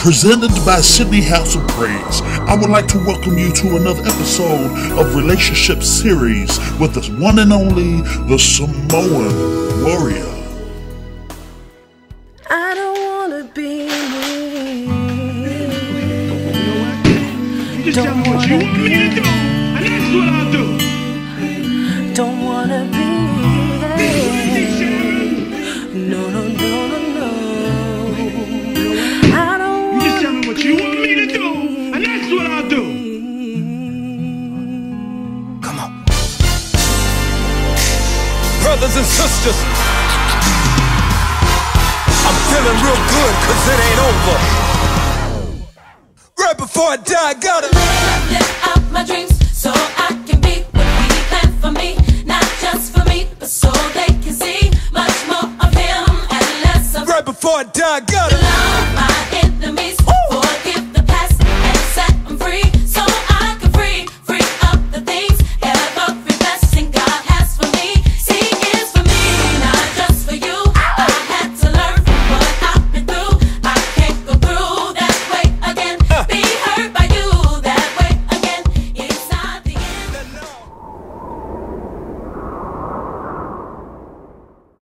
presented by Sydney House of Praise. I would like to welcome you to another episode of Relationship Series with the one and only, the Samoan Warrior. I don't wanna be me. You just tell me what you want me to do, and that's what I'll do. Don't wanna be. No, Brothers and sisters, I'm feeling real good cause it ain't over. Right before I die, I gotta live out my dreams so I can be what he planned for me. Not just for me, but so they can see much more of him and less of right before I die, I gotta